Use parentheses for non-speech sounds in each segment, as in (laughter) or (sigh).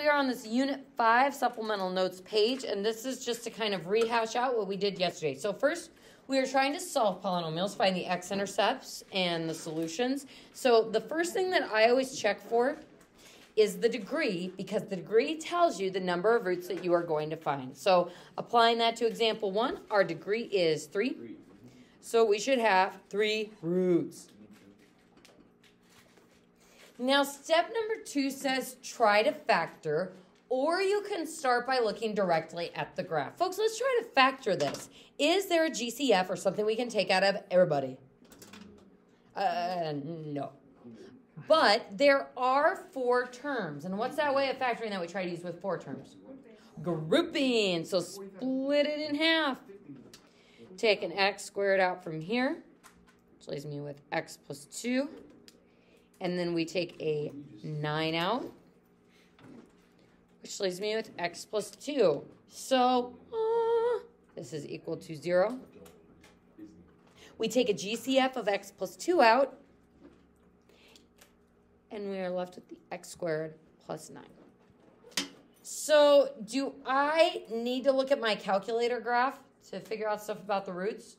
we are on this Unit 5 supplemental notes page, and this is just to kind of rehash out what we did yesterday. So first, we are trying to solve polynomials, find the x-intercepts and the solutions. So the first thing that I always check for is the degree, because the degree tells you the number of roots that you are going to find. So applying that to example 1, our degree is 3. So we should have 3 roots. Now, step number two says try to factor, or you can start by looking directly at the graph. Folks, let's try to factor this. Is there a GCF or something we can take out of everybody? Uh, no. But there are four terms. And what's that way of factoring that we try to use with four terms? Grouping. So split it in half. Take an x squared out from here, which leaves me with x plus 2 and then we take a 9 out, which leaves me with x plus 2. So, uh, this is equal to 0. We take a GCF of x plus 2 out, and we are left with the x squared plus 9. So, do I need to look at my calculator graph to figure out stuff about the roots?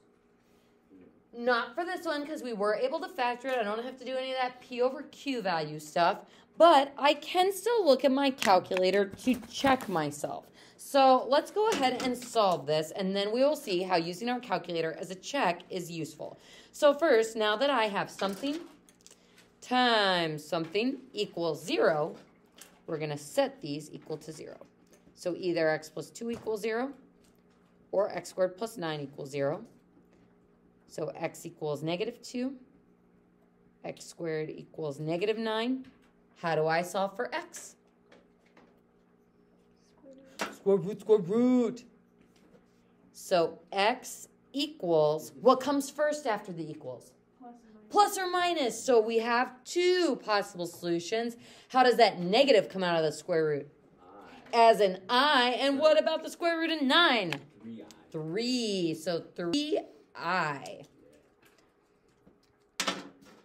Not for this one because we were able to factor it. I don't have to do any of that P over Q value stuff. But I can still look at my calculator to check myself. So let's go ahead and solve this, and then we will see how using our calculator as a check is useful. So first, now that I have something times something equals 0, we're going to set these equal to 0. So either x plus 2 equals 0, or x squared plus 9 equals 0. So x equals negative 2. x squared equals negative 9. How do I solve for x? Square root, square root. So x equals, what comes first after the equals? Plus or minus. So we have two possible solutions. How does that negative come out of the square root? As an i. And what about the square root of 9? 3i. 3. So 3i.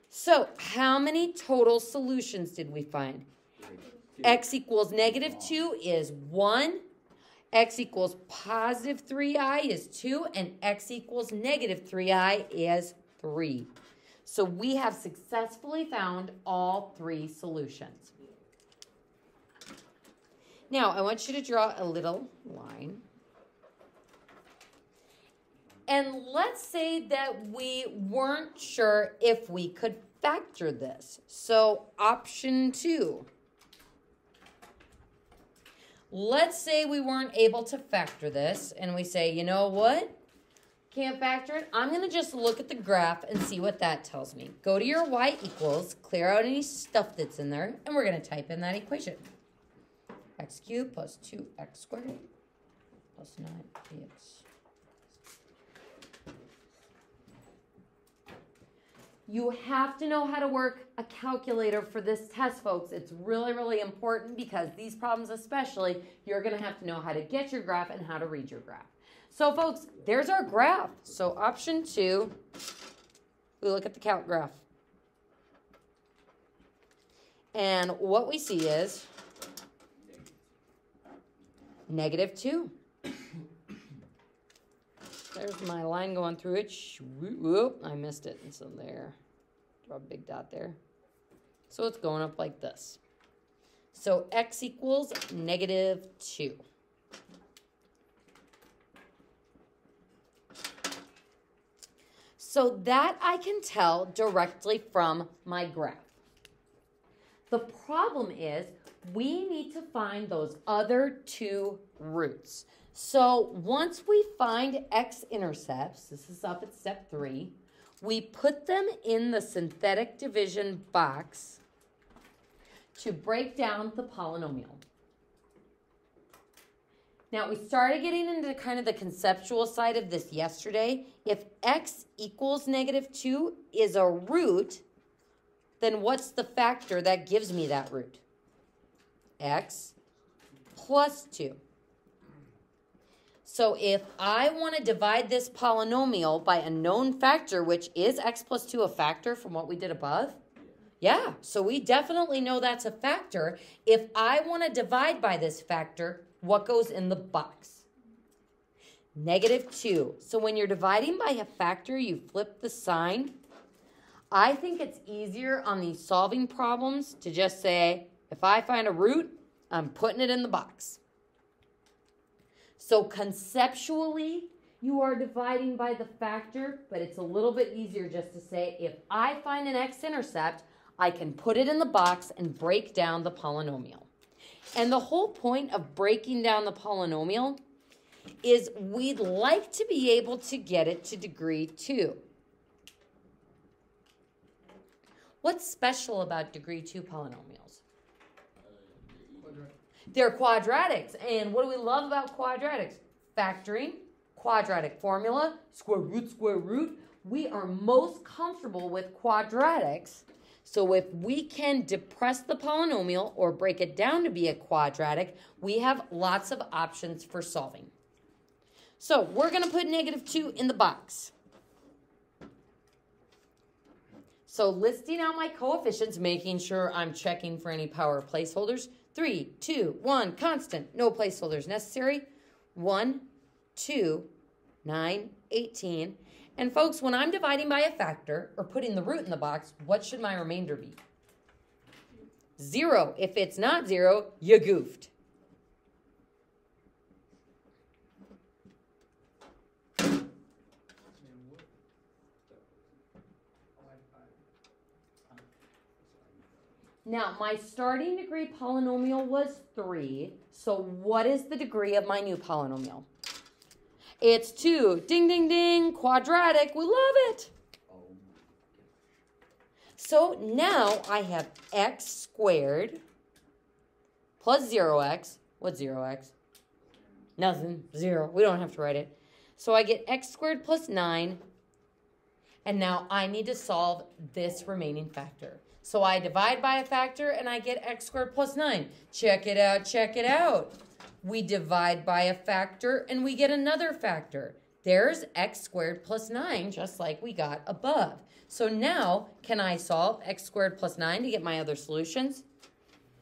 So how many total solutions did we find? x equals negative 2 is 1. x equals positive 3i is 2. And x equals negative 3i is 3. So we have successfully found all three solutions. Now, I want you to draw a little line. And let's say that we weren't sure if we could factor this. So option two. Let's say we weren't able to factor this and we say, you know what? Can't factor it. I'm going to just look at the graph and see what that tells me. Go to your y equals, clear out any stuff that's in there, and we're going to type in that equation. x cubed plus 2x squared plus 9x You have to know how to work a calculator for this test, folks. It's really, really important because these problems especially, you're going to have to know how to get your graph and how to read your graph. So, folks, there's our graph. So, option two, we look at the calc graph. And what we see is negative 2. There's my line going through it. Whoop, I missed it. And so there, draw a big dot there. So it's going up like this. So x equals negative 2. So that I can tell directly from my graph. The problem is we need to find those other two roots. So once we find x-intercepts, this is up at step three, we put them in the synthetic division box to break down the polynomial. Now, we started getting into kind of the conceptual side of this yesterday. If x equals negative 2 is a root, then what's the factor that gives me that root? x plus 2. So if I want to divide this polynomial by a known factor, which is x plus 2 a factor from what we did above, Yeah, so we definitely know that's a factor. If I want to divide by this factor, what goes in the box? Negative 2. So when you're dividing by a factor, you flip the sign. I think it's easier on these solving problems to just say, if I find a root, I'm putting it in the box. So conceptually, you are dividing by the factor, but it's a little bit easier just to say, if I find an x-intercept, I can put it in the box and break down the polynomial. And the whole point of breaking down the polynomial is we'd like to be able to get it to degree 2. What's special about degree 2 polynomials? They're quadratics. And what do we love about quadratics? Factoring, quadratic formula, square root, square root. We are most comfortable with quadratics so if we can depress the polynomial or break it down to be a quadratic, we have lots of options for solving. So we're going to put negative 2 in the box. So listing out my coefficients, making sure I'm checking for any power placeholders. 3, 2, 1, constant, no placeholders necessary. 1, 2, 9, 18, and folks, when I'm dividing by a factor or putting the root in the box, what should my remainder be? Zero. If it's not zero, you goofed. Now, my starting degree polynomial was 3. So what is the degree of my new polynomial? It's 2. Ding, ding, ding. Quadratic. We love it. So now I have x squared plus 0x. What's 0x? Nothing. 0. We don't have to write it. So I get x squared plus 9. And now I need to solve this remaining factor. So I divide by a factor and I get x squared plus 9. Check it out, check it out we divide by a factor and we get another factor. There's x squared plus 9, just like we got above. So now, can I solve x squared plus 9 to get my other solutions?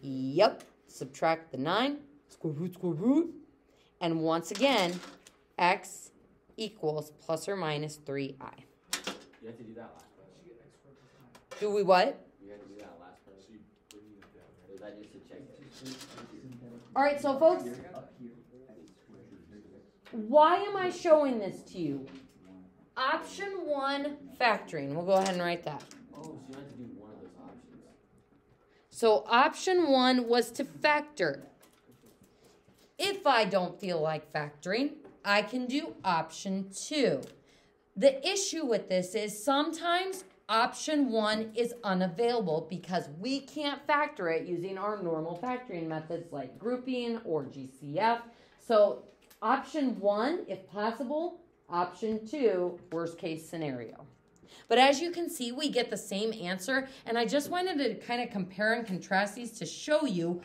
Yep. Subtract the 9, square root, square root. And once again, x equals plus or minus 3i. You have to do that last part. Do we what? You have to do that last part. Is that just to check? All right, so folks, why am I showing this to you? Option one, factoring. We'll go ahead and write that. Oh, so you to do one of those options. So option one was to factor. If I don't feel like factoring, I can do option two. The issue with this is sometimes option one is unavailable because we can't factor it using our normal factoring methods like grouping or GCF. So Option one, if possible. Option two, worst case scenario. But as you can see, we get the same answer. And I just wanted to kind of compare and contrast these to show you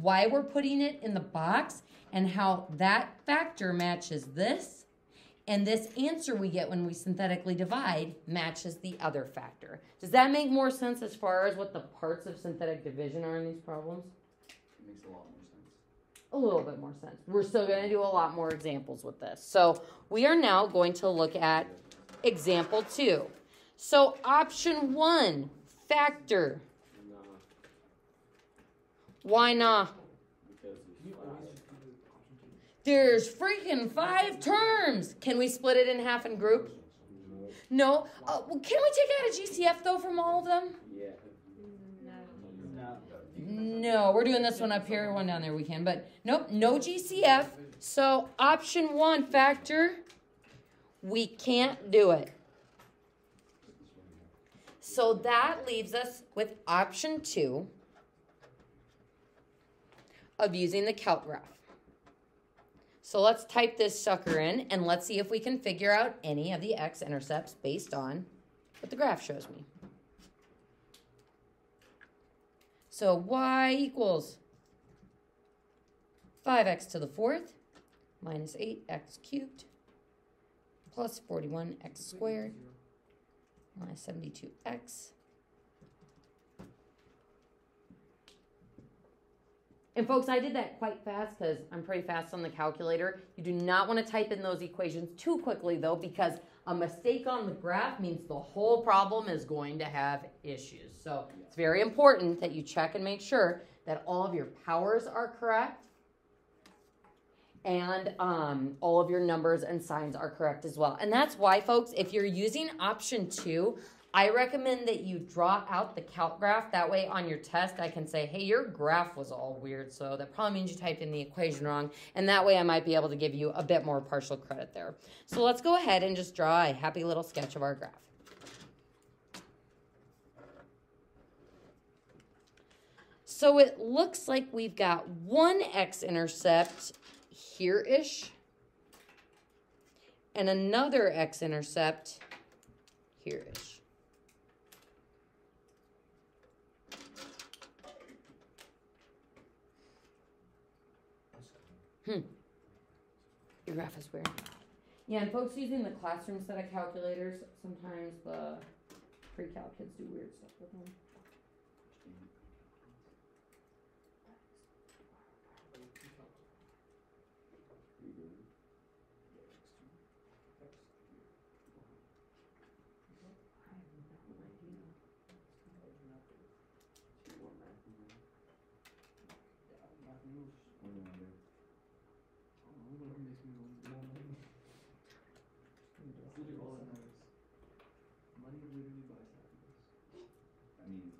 why we're putting it in the box and how that factor matches this. And this answer we get when we synthetically divide matches the other factor. Does that make more sense as far as what the parts of synthetic division are in these problems? It makes a lot more sense. a little bit more sense. We're still going to do a lot more examples with this. So we are now going to look at example two. So option one, factor. Why not? There's freaking five terms. Can we split it in half and group? No. Uh, well, can we take out a GCF though from all of them? Yeah. No, we're doing this one up here, one down there. We can, but nope, no GCF. So option one factor, we can't do it. So that leaves us with option two of using the calc graph. So let's type this sucker in and let's see if we can figure out any of the x-intercepts based on what the graph shows me. So y equals 5x to the fourth minus 8x cubed plus 41x squared minus 72x And folks, I did that quite fast because I'm pretty fast on the calculator. You do not want to type in those equations too quickly though because a mistake on the graph means the whole problem is going to have issues. So it's very important that you check and make sure that all of your powers are correct and um, all of your numbers and signs are correct as well. And that's why, folks, if you're using option two, I recommend that you draw out the calc graph. That way on your test, I can say, hey, your graph was all weird. So that probably means you typed in the equation wrong. And that way I might be able to give you a bit more partial credit there. So let's go ahead and just draw a happy little sketch of our graph. So it looks like we've got one x-intercept here-ish and another x-intercept here-ish. Hmm. Your graph is weird. Yeah, and folks using the classroom set of calculators, sometimes the pre-cal kids do weird stuff with them. I mean,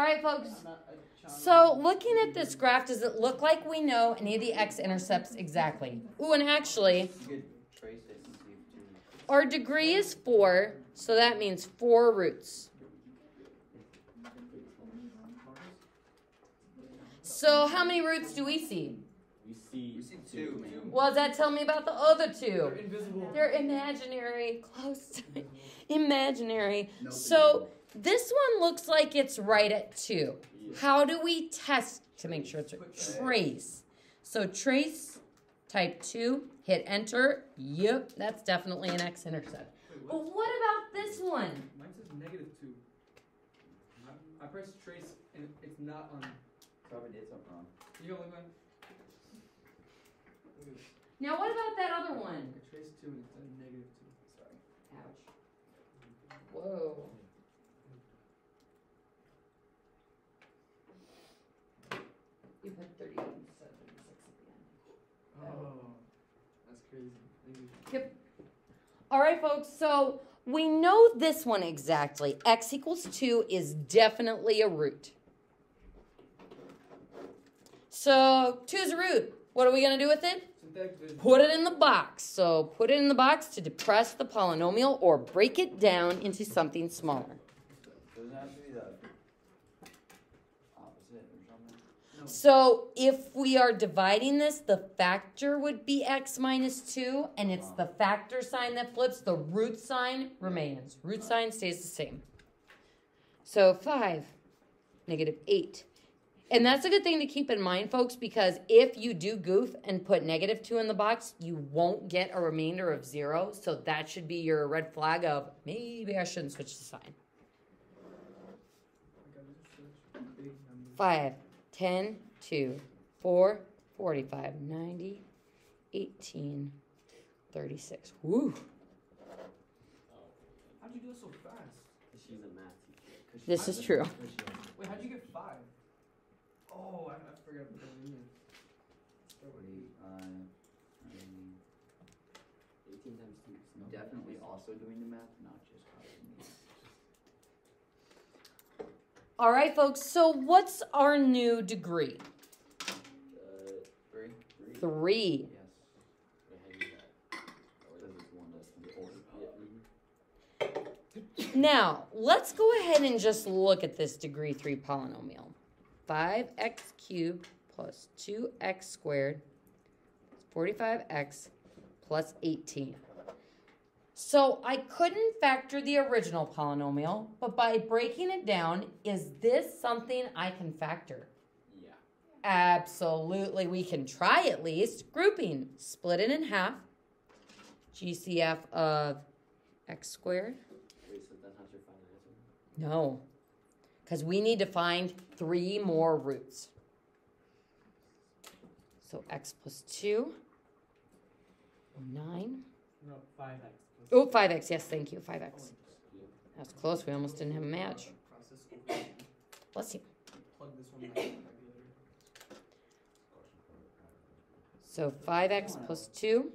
All right, folks. So looking at this graph, does it look like we know any of the x-intercepts exactly? Ooh, and actually, you could trace it and see if two. our degree is four, so that means four roots. So how many roots do we see? We see, We see two, man. What does that tell me about the other two? They're invisible. They're imaginary, (laughs) close to imaginary. No So this one looks like it's right at two. How do we test to make sure it's right? Trace. So trace, type two, hit enter. Yep, that's definitely an x-intercept. But what? what about this one? Mine says negative two. I, I pressed trace and it's not on. Probably did something wrong. You don't look like. Look at this. Now what about that other one? I traced two and it's said negative two. Sorry. Ouch. Whoa. You put 38 instead of 36 at the end. Oh, that's crazy. Thank you. All right, folks. So we know this one exactly. X equals 2 is definitely a root. So 2 is a root. What are we going to do with it? Put it in the box. So put it in the box to depress the polynomial or break it down into something smaller. Doesn't it have to be the opposite or something? No. So if we are dividing this, the factor would be x minus 2, and it's the factor sign that flips. The root sign remains. Root sign stays the same. So 5, negative 8. And that's a good thing to keep in mind, folks, because if you do goof and put negative 2 in the box, you won't get a remainder of 0. So that should be your red flag of maybe I shouldn't switch the sign. Oh my God, those are such big numbers. 5, 10, 2, 4, 45, 90, 18, 36. Woo! How'd you do it so fast? She's a math teacher. 'Cause she- This is true. Wait, how'd you get five? Oh, I, I forgot what that means. Wait, uh, um, 18 times 2 is no. Definitely also doing the math, not just copying the All right, folks. So, what's our new degree? Uh, Three? three? Three. Yes. Wait, how do you do that? Or is it one less than four? Yeah. mhm. Now, let's go ahead and just look at this degree three polynomial 5x cubed plus 2x squared is 45x plus 18. So I couldn't factor the original polynomial, but by breaking it down, is this something I can factor? Yeah. Absolutely, we can try at least. Grouping, split it in half, GCF of x squared. Wait, so that's not your final answer? No, because we need to find three more roots. So x plus 2, 9. No, five x. Oh, 5x. Yes, thank you. 5x. That's close. We almost didn't have a match. Bless you. So 5x plus 2.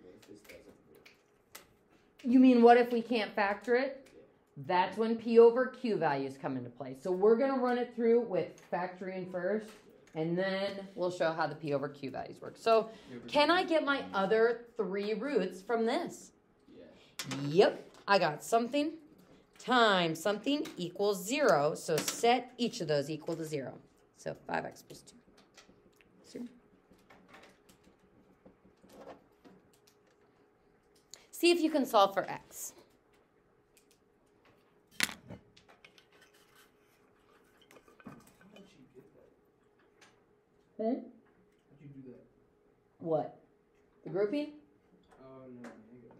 What if this doesn't work? You mean what if we can't factor it? That's when P over Q values come into play. So we're going to run it through with factoring first, and then we'll show how the P over Q values work. So can I get my other three roots from this? Yeah. Yep, I got something times something equals zero. So set each of those equal to zero. So 5x plus 2. Zero. See if you can solve for x. How did you get that? Hmm? How'd you do that? What? The grouping? Oh no, negative.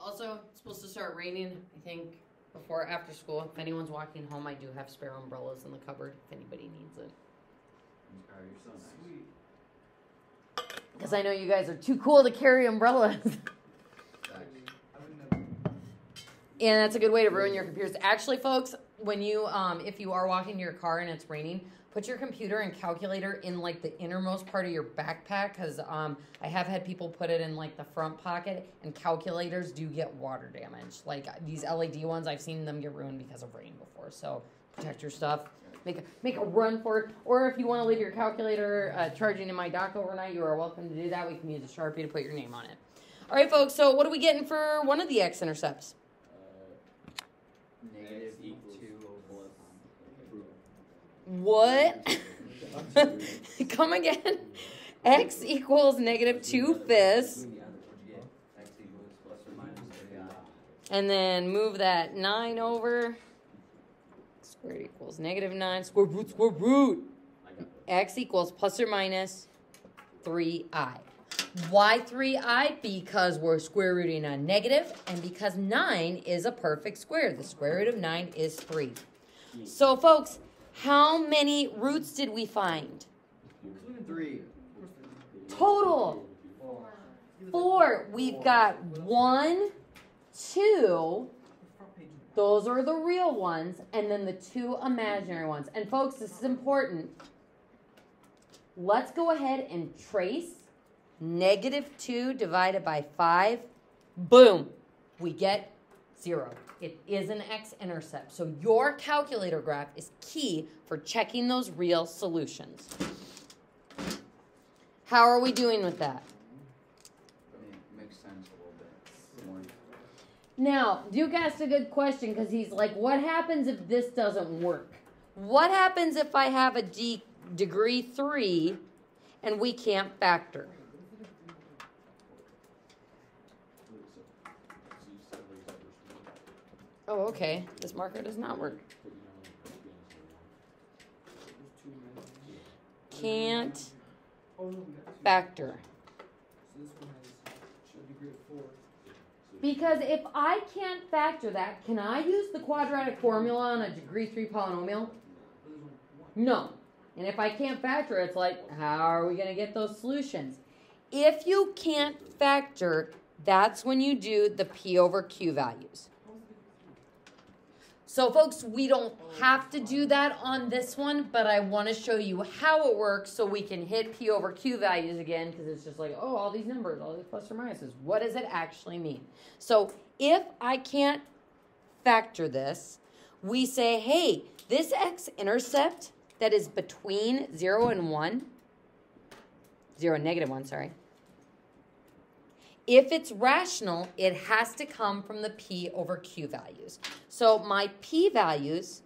Also, it's supposed to start raining, I think, before after school. If anyone's walking home, I do have spare umbrellas in the cupboard if anybody needs it. Oh, you're so nice. Because I know you guys are too cool to carry umbrellas. (laughs) And that's a good way to ruin your computers. Actually, folks, when you, um, if you are walking to your car and it's raining, put your computer and calculator in like the innermost part of your backpack because um, I have had people put it in like the front pocket, and calculators do get water damage. Like these LED ones, I've seen them get ruined because of rain before. So protect your stuff. Make a, make a run for it. Or if you want to leave your calculator uh, charging in my dock overnight, you are welcome to do that. We can use a sharpie to put your name on it. All right, folks. So what are we getting for one of the x-intercepts? Uh, Negative X equals two plus What? (laughs) Come again? X equals negative two fifths. X equals plus or minus three i. And then move that nine over. Squared equals negative nine. Square root, square root. I got this. X equals plus or minus 3i. Why 3i? Because we're square rooting a negative and because 9 is a perfect square. The square root of 9 is 3. So, folks, how many roots did we find? Three. Total. Four. We've got one, two. Those are the real ones, and then the two imaginary ones. And folks, this is important. Let's go ahead and trace negative 2 divided by 5. Boom. We get 0. It is an x-intercept. So your calculator graph is key for checking those real solutions. How are we doing with that? I mean, it makes sense a little bit more. Now, Duke asked a good question because he's like, what happens if this doesn't work? What happens if I have a D degree three and we can't factor? Oh, okay. This marker does not work. Can't factor. Because if I can't factor that, can I use the quadratic formula on a degree three polynomial? No. And if I can't factor, it's like, how are we going to get those solutions? If you can't factor, that's when you do the P over Q values. So, folks, we don't have to do that on this one, but I want to show you how it works so we can hit P over Q values again because it's just like, oh, all these numbers, all these plus or minuses. What does it actually mean? So, if I can't factor this, we say, hey, this x intercept that is between 0 and 1, 0 and negative 1, sorry. If it's rational, it has to come from the p over q values. So my p values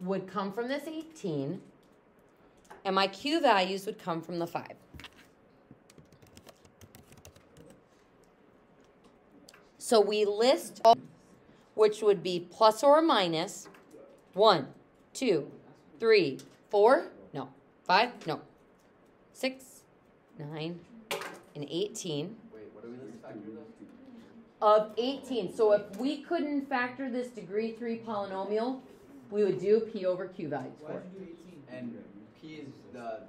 would come from this 18 and my q values would come from the 5. So we list all, which would be plus or minus 1, 2, 3, 4, no, 5, no, 6, 9, and 18 Wait, what do we use factor those? of 18. So if we couldn't factor this degree 3 polynomial, we would do p over q values for Why'd it. you do eighteen? And P is the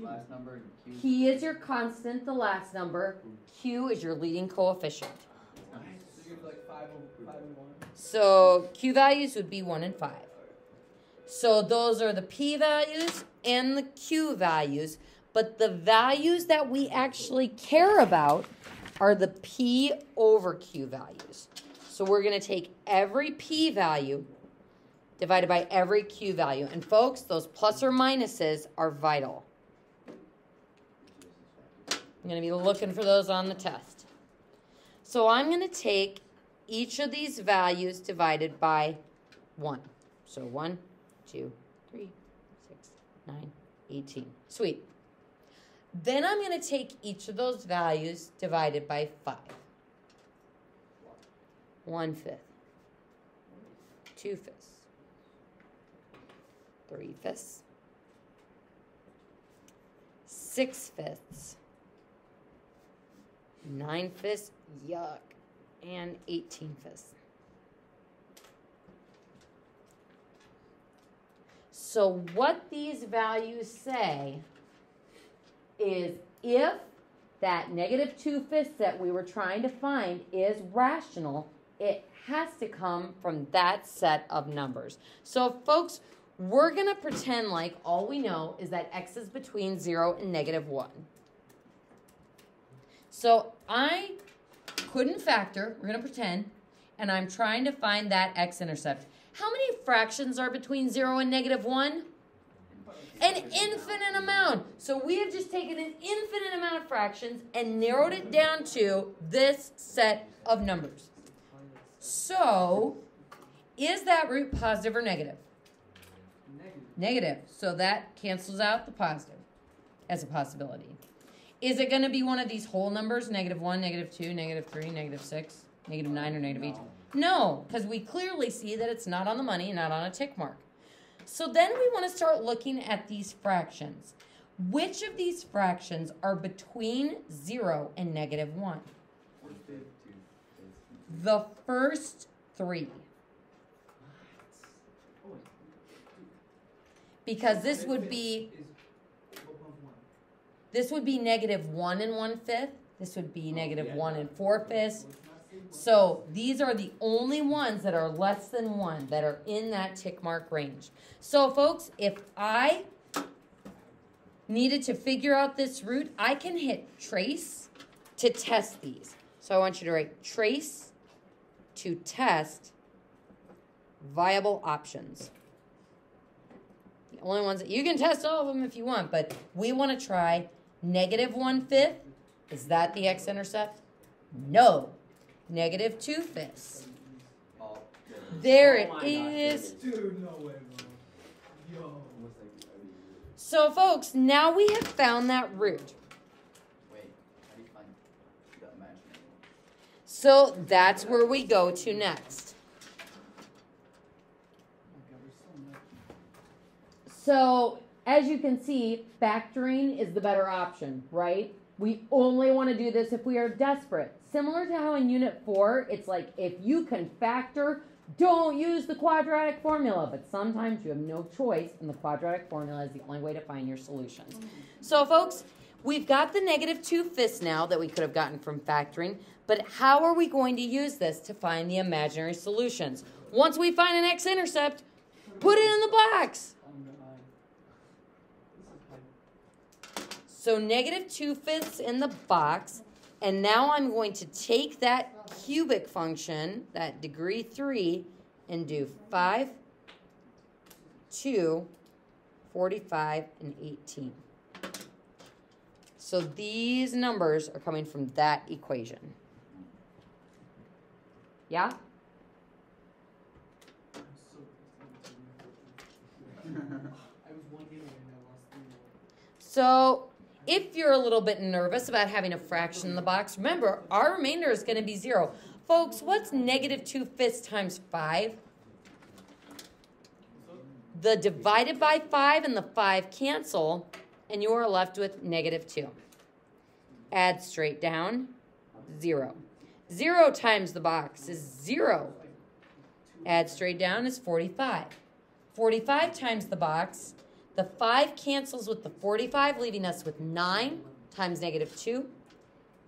last number and Q. P is your constant, the last number. Q is your leading coefficient. So you're like five over five and one. So Q values would be 1 and 5. So those are the P values and the Q values. But the values that we actually care about are the P over Q values. So we're going to take every P value divided by every Q value. And folks, those plus or minuses are vital. I'm going to be looking for those on the test. So I'm going to take each of these values divided by 1. So 1, 2, 3, 6, 9, 18. Sweet. Then I'm going to take each of those values divided by 5. 1 fifth, 2 fifths, 3 fifths, 6 fifths, 9 fifths, yuck, and 18 fifths. So, what these values say is if that negative 2 fifths that we were trying to find is rational, it has to come from that set of numbers. So, folks, we're going to pretend like all we know is that x is between 0 and negative 1. So, I couldn't factor, we're going to pretend, and I'm trying to find that x intercept. How many fractions are between 0 and negative 1? An infinite amount. So we have just taken an infinite amount of fractions and narrowed it down to this set of numbers. So, is that root positive or negative? Negative. Negative. So that cancels out the positive as a possibility. Is it going to be one of these whole numbers, negative 1, negative 2, negative 3, negative 6, negative 9, or negative 18? No, because we clearly see that it's not on the money, not on a tick mark. So then we want to start looking at these fractions. Which of these fractions are between 0 and negative 1? Four fifth, two fifths. The first three. Oh. Because this would be one. this would be negative 1 and 1 fifth. This would be 1 and 4 fifths. So these are the only ones that are less than 1 that are in that tick mark range. So folks, if I needed to figure out this root, I can hit trace to test these. So I want you to write trace to test viable options. The only ones that you can test all of them if you want, but we want to try negative one fifth. Is that the x intercept? No. Negative two fifths. Oh, there Oh it my is. Dude, no way, bro. Yo. Almost like, I mean, So, folks, now we have found that root. Wait, how do you find the imaginary one? So that's where we go to next. Oh my god, we're so nuts. So, as you can see, factoring is the better option, right? We only want to do this if we are desperate. Similar to how in Unit 4, it's like if you can factor, don't use the quadratic formula. But sometimes you have no choice, and the quadratic formula is the only way to find your solutions. So, folks, we've got the negative 2 fifths now that we could have gotten from factoring. But how are we going to use this to find the imaginary solutions? Once we find an x-intercept, put it in the box. Oh my god. This is like So negative 2 fifths in the box. And now I'm going to take that cubic function, that degree 3, and do 5, 2, 45, and 18. So these numbers are coming from that equation. Yeah? (laughs) So if you're a little bit nervous about having a fraction in the box, remember our remainder is going to be zero. Folks, what's negative 2 fifths times 5? The divided by 5 and the 5 cancel, and you are left with negative 2. Add straight down, 0. 0 times the box is 0. Add straight down is 45. 45 times the box, the 5 cancels with the 45, leaving us with 9 times negative 2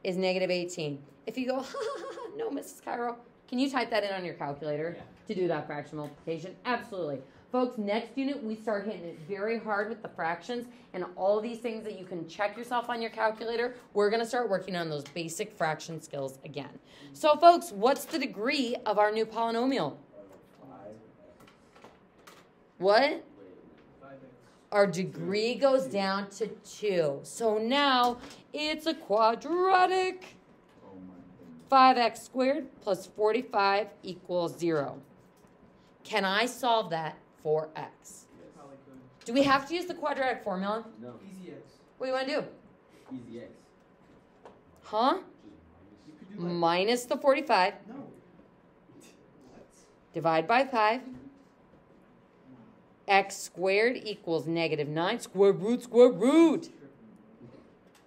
is negative 18. If you go, (laughs) no, Mrs. Cairo, can you type that in on your calculator Yeah. to do that fraction multiplication? Absolutely. Folks, next unit we start hitting it very hard with the fractions and all these things that you can check yourself on your calculator. We're going to start working on those basic fraction skills again. So, folks, what's the degree of our new polynomial? What? Five X. Our degree goes down to 2. So now it's a quadratic. Oh my goodness. 5x squared plus 45 equals 0. Can I solve that for x? Probably. Do we have to use the quadratic formula? No, Easy X. What do you want to do? easy X. Huh? You could do like Minus the 45, no. (laughs) What? divide by 5. X squared equals negative 9. Square root, square root.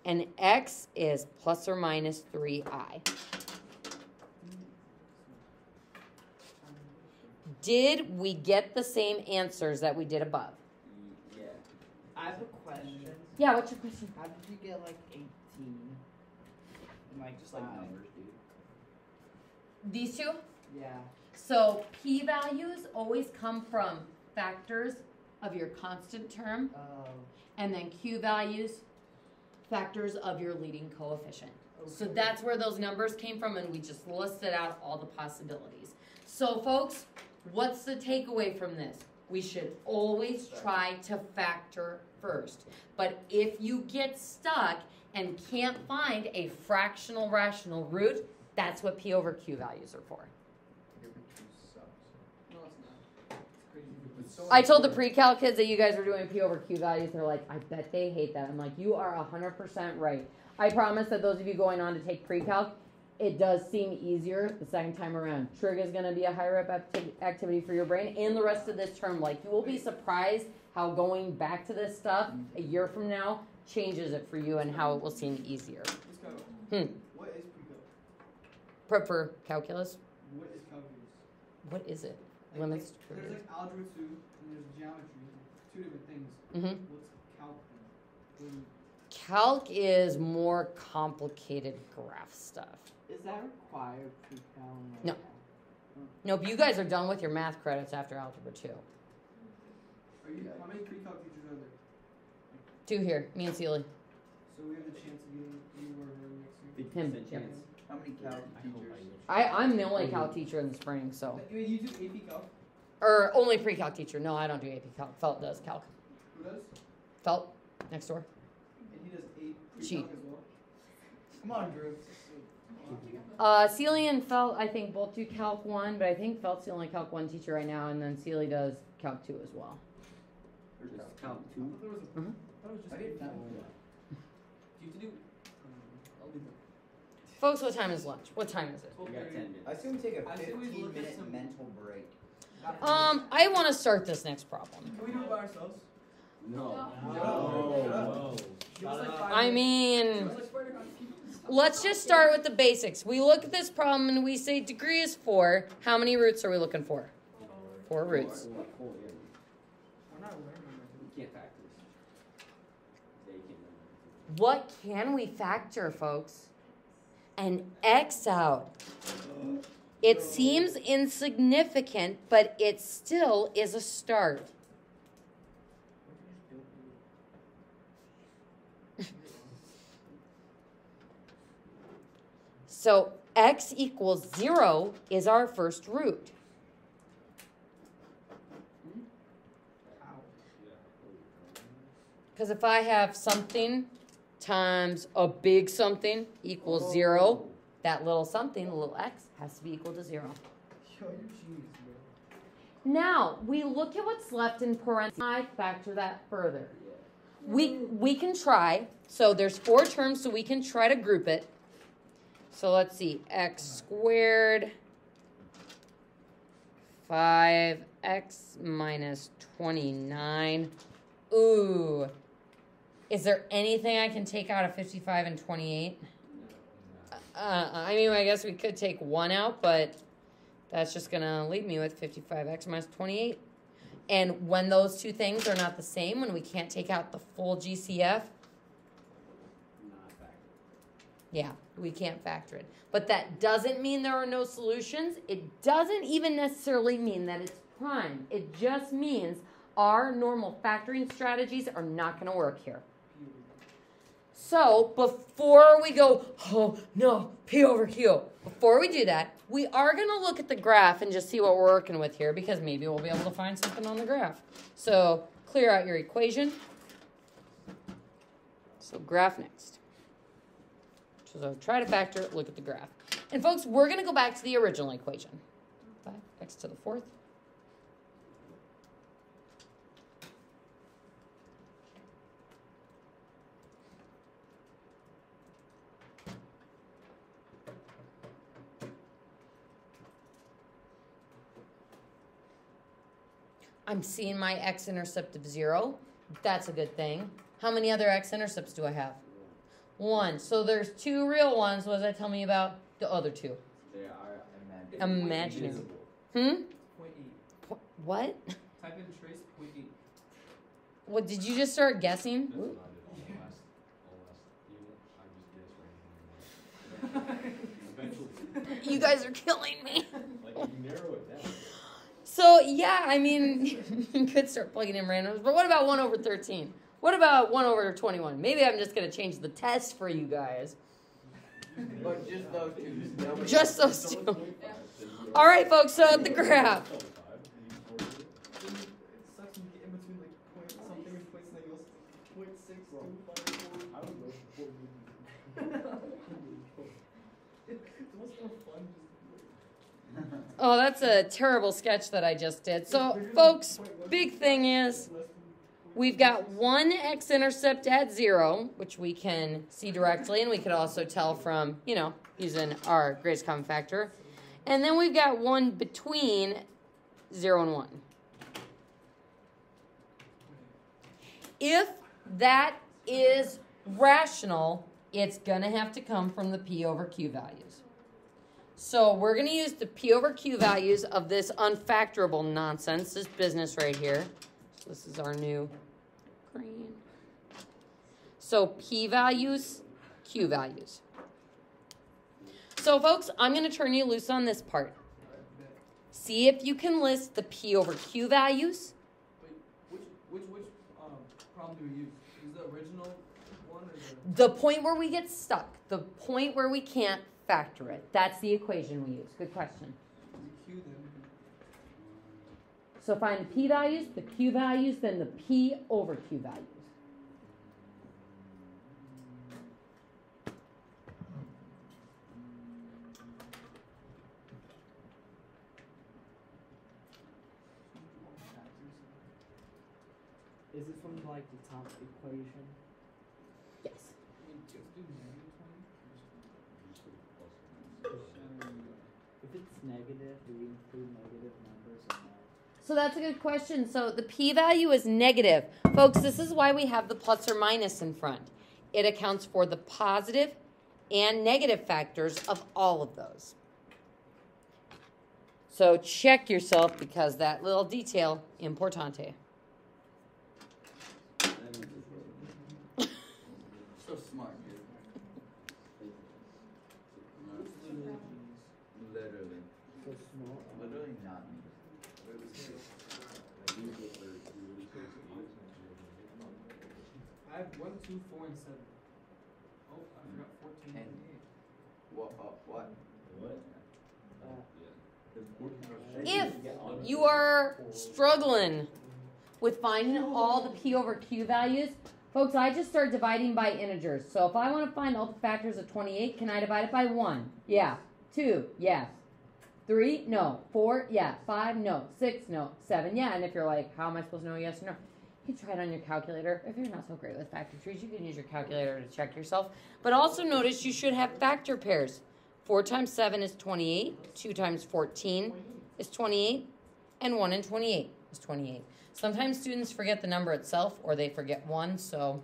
And x is plus or minus 3i. Did we get the same answers that we did above? Yeah. I have a question. Yeah, what's your question? How did you get like 18? And like Just like numbers, dude. These two? Yeah. So p values always come from factors of your constant term, Oh. and then q values, factors of your leading coefficient. So that's where those numbers came from, and we just listed out all the possibilities. So, folks, what's the takeaway from this? We should always try to factor first. But if you get stuck and can't find a fractional rational root, that's what p over q values are for. Your picture sucks. No, it's not. It's crazy. It's so I told the pre-cal kids that you guys were doing P over Q values. They're like, I bet they hate that. I'm like, you are 100% right. I promise that those of you going on to take pre-calc, it does seem easier the second time around. Trig is going to be a higher up acti- activity for your brain and the rest of this term. Like, you will be surprised how going back to this stuff a year from now changes it for you and how it will seem easier. Hmm. What is pre-calc? Prep for calculus. What is calculus? What is it? Like, Limits, like, triggers. There's like algebra two, and there's geometry. Two different things. Mm-hmm. What's calc then? What do you- Calc is more complicated graph stuff. Is that required pre-cal? and, No. like, Nope, you guys are done with your math credits after algebra two. Are you? How many pre-calc teachers are there? Two here, me and Sealy. So we have the chance of getting anywhere early next year. Fifty Him, percent yeah. chance. How many I calc hope teachers? I get I, I'm the only Cal teacher in the spring, so. Wait, you do AP calc? Or only pre calc teacher. No, I don't do AP Calc. Felt does Calc. Who does? Felt, next door. And he does AP Cheat. pre-calc as well. Come on, Drew. Uh, Sealy and Felt, I think both do Calc 1, but I think Felt's the only Calc 1 teacher right now, and then Sealy does Calc 2 as well. Just count I two. thought there was a. Mhm. I thought it was just I didn't AP. know Do you have to do? Um, I'll leave it. Folks, what time is lunch? What time is it? We got ten minutes. I assume we take a I say we 15 look at minute some- mental break. Um, I want to start this next problem. Can we do it by ourselves? No. No. Give us like five I minutes. mean, Give us like five minutes. let's just start with the basics. We look at this problem and we say degree is 4. How many roots are we looking for? Four roots. Four, four, yeah. I'm not learning. We can't factor this. They can. What can we factor, folks? An X out. It seems insignificant, but it still is a start. (laughs) So x equals 0 is our first root. Hmm? Because if I have something times a big something equals 0, that little something, a little x, has to be equal to 0. Yo, you're genius, bro. Now, we look at what's left in parentheses. I factor that further. We we can try. So there's four terms, so we can try to group it. So let's see. X squared 5x minus 29. Ooh. Is there anything I can take out of 55 and 28? Uh, I mean, I guess we could take one out, but that's just going to leave me with 55x minus 28. And when those two things are not the same, when we can't take out the full GCF, yeah, we can't factor it. But that doesn't mean there are no solutions. It doesn't even necessarily mean that it's prime. It just means our normal factoring strategies are not going to work here. So before we go, oh no, P over Q, before we do that, we are going to look at the graph and just see what we're working with here because maybe we'll be able to find something on the graph. So clear out your equation. So graph next. So try to factor, look at the graph. And folks, we're going to go back to the original equation. 5x to the fourth. I'm seeing my x-intercept of zero. That's a good thing. How many other x-intercepts do I have? One. So there's two real ones. What does that tell me about the other two? They are Imagine. Imaginary. invisible. Hmm? Point eight. Po- What? Type in trace point eight. What did you just start guessing? That's what I did all last, all last. You, I just guessed right Eventually, (laughs) You guys are killing me. like you narrow it down. So yeah, I mean, (laughs) you could start plugging in randoms, but what about one over thirteen? What about one over twenty-one? Maybe I'm just gonna change the test for you guys. But just those two. Just those two. All right, folks. So the graph. (laughs) It sucks when you get in between like point something and point something else. Point six two five four. It's almost more fun just to Oh, that's a terrible sketch that I just did. So, folks, big thing is we've got one x-intercept at zero, which we can see directly, and we could also tell from, you know, using our greatest common factor. And then we've got one between zero and one. If that is rational, it's gonna have to come from the P over Q values. So we're gonna use the P over Q values of this unfactorable nonsense, this business right here. So this is our new green. So P values, Q values. So folks, I'm gonna turn you loose on this part. See if you can list the P over Q values. Wait, which which which um problem do we use? Is the original one or the The point where we get stuck, the point where we can't factor it. That's the equation we use. Good question. So find the p values, the q values, then the p over q values. Is it from like the top equation? Yes. I mean, do you have to do negative twenty? If it's negative, negative numbers? So that's a good question. So the p value is negative. Folks, this is why we have the plus or minus in front. It accounts for the positive and negative factors of all of those. So check yourself because that little detail importante. So smart, dude. Literally. So small. Literally not me. I have one, two, four, and seven. Oh, I forgot fourteen and And- eight. What? Uh, what? If you are struggling with finding all the p over q values, folks, I just start dividing by integers. So if I want to find all the factors of 28, can I divide it by 1? Yeah. 2? Yes. 3? No. 4? Yeah. 5? No. 6? No. 7? Yeah. And if you're like, how am I supposed to know yes or no? You can try it on your calculator. If you're not so great with factor trees, you can use your calculator to check yourself. But also notice you should have factor pairs. 4 times 7 is 28, 2 times 14 is 28, and 1 and 28 is 28. Sometimes students forget the number itself or they forget 1, so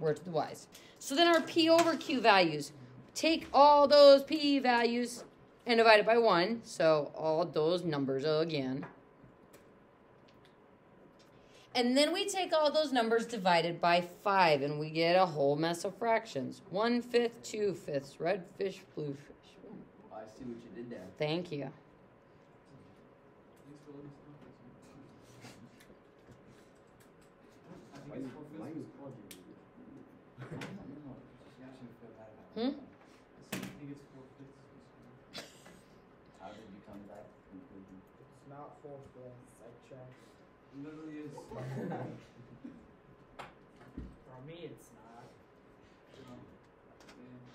word to the wise. So then our P over Q values. Take all those P values and divide it by 1. So all those numbers again. And then we take all those numbers divided by 5 and we get a whole mess of fractions. 1 fifth, 2 fifths, red fish, blue fish. I see what you did there. Thank you. Thanks for letting us know. I think it's four Why fifths. you called you? Hmm? I think it's four fifths. How did you come to that conclusion? It's not four fifths. I checked. It literally is. (laughs) For me, it's not.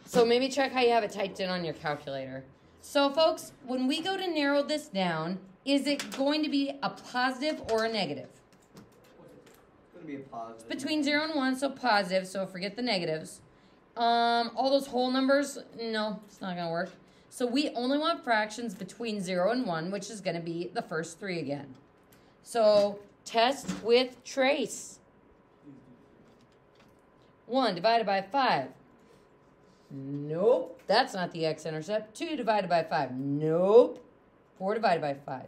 So maybe check how you have it typed in on your calculator. So, folks, when we go to narrow this down, is it going to be a positive or a negative? It's gonna be a positive. Between 0 and 1, so positive, so forget the negatives. Um, all those whole numbers, no, it's not going to work. So we only want fractions between 0 and 1, which is going to be the first three again. So test with trace. 1 divided by 5. Nope, that's not the x-intercept. 2 divided by 5. Nope. 4 divided by 5.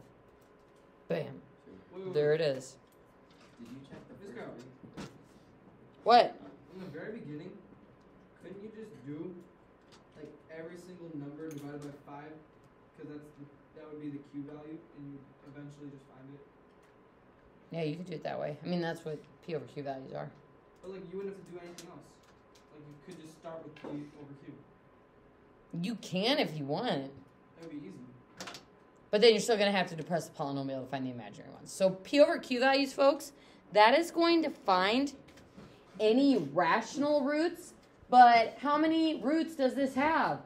Bam. Wait, wait, There wait. it is. Did you check the first guy. What? In the very beginning, couldn't you just do like every single number divided by five? Because that's the, that would be the Q value, and you eventually just find it. Yeah, you could do it that way. I mean, that's what P over Q values are. But like you wouldn't have to do anything else. Like you could just start with P over Q. You can if you want, That would be easy. but then you're still going to have to depress the polynomial to find the imaginary ones. So P over Q values, folks, that is going to find any rational roots. But how many roots does this have?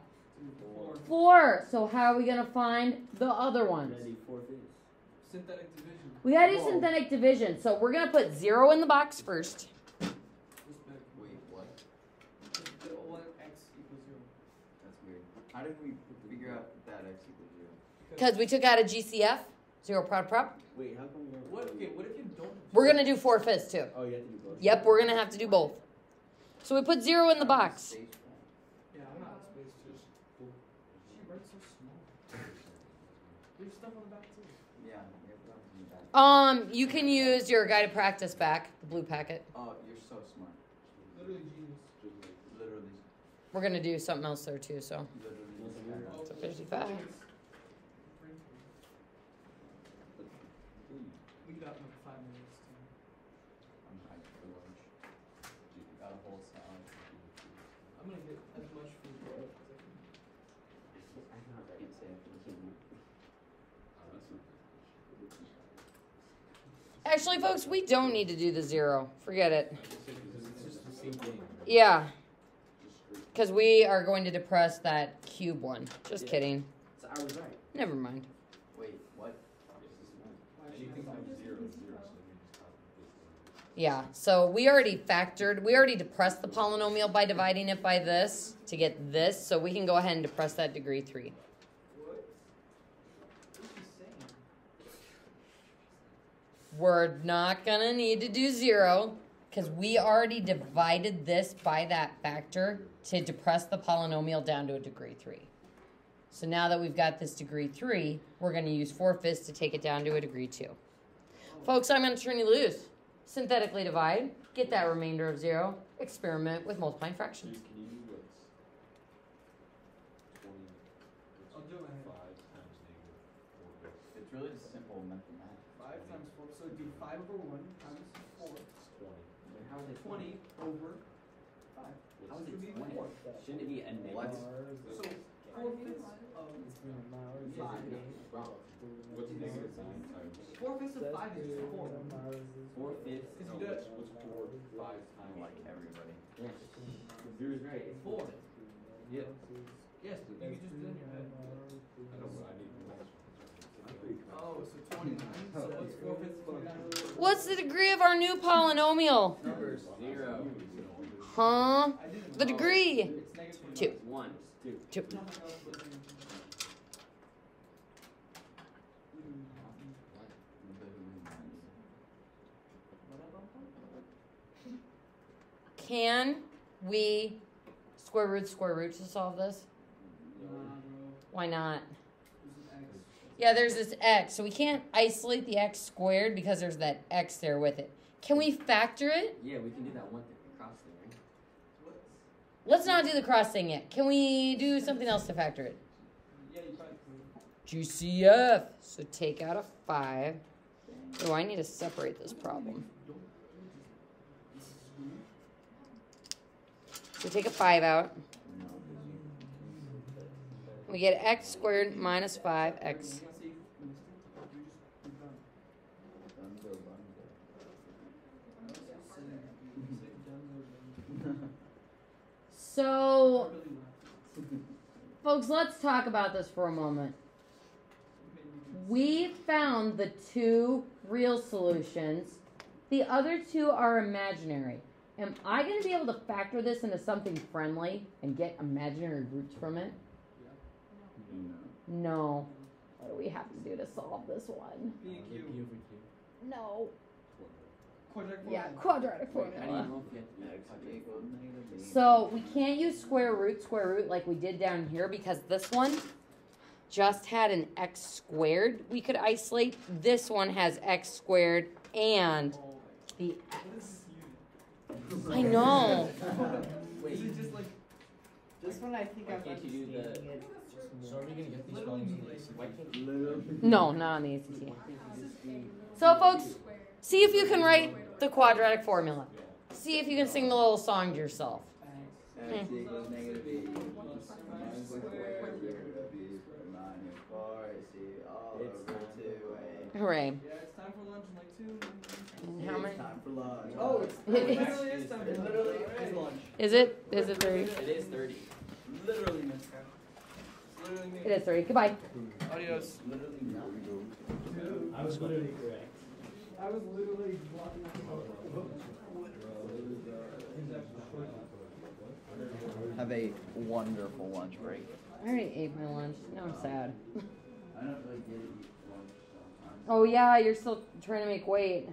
Four. Four. So how are we going to find the other ones? Ready for this. Synthetic division. We got to do synthetic division. So we're going to put zero in the box first. Respect. Wait, what? The one x equals zero. That's weird. How did we figure out that x equals zero? Because we took out a GCF, zero prod prop. Wait, how come we're What? Okay. What if you don't? We're going to do four fifths too. Oh, you have to do both. Yep, we're going to have to do both. So we put zero in the box. Space one. Yeah, I'm not space just. She writes so small. There's stuff on the back too. Yeah, we have that in the back. Um, you can use your guided practice back, the blue packet. Oh, you're so smart. Literally genius. Literally, We're gonna do something else there too. So literally. Well, just So 55. We got five minutes. Actually, folks, we don't need to do the zero. Forget it. Yeah. Because we are going to depress that cube one. Just yeah. kidding. So I was right. Never mind. Wait, what? Yeah, so we already factored, we already depressed the polynomial by dividing it by this to get this, so we can go ahead and depress that degree 3. We're not gonna need to do zero because we already divided this by that factor to depress the polynomial down to a degree three. So now that we've got this degree three, we're gonna use four fifths to take it down to a degree two. Folks, I'm gonna turn you loose. Synthetically divide, get that remainder of zero, experiment with multiplying fractions. Can you do what's twenty? I'll do it in my head. Five times negative four fifths. It's really just simple mathematics. Five times four. So do five over one times four. It's twenty. Wait, how is it Twenty over five. How is Should it be twenty? four. Shouldn't it be a What? negative? So four fifths of five. Wow. What's negative nine times? Four fifths of five is just four. Four fifths. Because No, you do what's, it what's four, five times? Like everybody. Yes. Zero's right. It's four. Yep. Yes, you can just do it in your head. I know, but I need the next one. I'm pretty Oh, so twenty-nine. So what's four fifths of twenty-nine? What's the degree of our new polynomial? Zero. Huh? The degree. Two. One. Two. Can we square root square root to solve this? Why not? This is X. Yeah, there's this x, so we can't isolate the x squared because there's that x there with it. Can we factor it? Yeah, we can do that one thing across there, right? Let's not do the cross thing yet. Can we do something else to factor it? Yeah, you probably could. GCF. So take out a 5. Oh, I need to separate this problem. So take a 5 out. We get x squared minus 5x. You gonna see? You just done. So, folks, let's talk about this for a moment. We found the two real solutions. The other two are imaginary. Am I going to be able to factor this into something friendly and get imaginary roots from it? No. What do we have to do to solve this one? B and uh, Q. No. Quadratic Yeah, formula. quadratic How do you formula. know if you have to do quadratic? So we can't use square root, square root like we did down here because this one just had an x squared we could isolate. This one has x squared and the x. I x. is this know. Is it just like This one I think I'm can't you do the- understanding it. So are we gonna get these problems me, the ACT? Why can't you? No, not on the ACT. So folks, see if you can write the quadratic formula. See if you can sing the little song to yourself. X equals negative b minus the square root of b minus four ac all It's over time. two a. Hooray. Yeah, it's time for lunch in like two. And how many? Time for lunch. Oh, it's It it is. literally is time for It lunch. literally Alright. is lunch. Is it? Is it 30? It is thirty. Literally, Miss Cat. It's literally me. It is three. Goodbye. Adios. I was literally correct. I was literally blocking Have a wonderful lunch break. I already ate my lunch. Now I'm sad. I don't really get to eat lunch. Oh, yeah, you're still trying to make weight.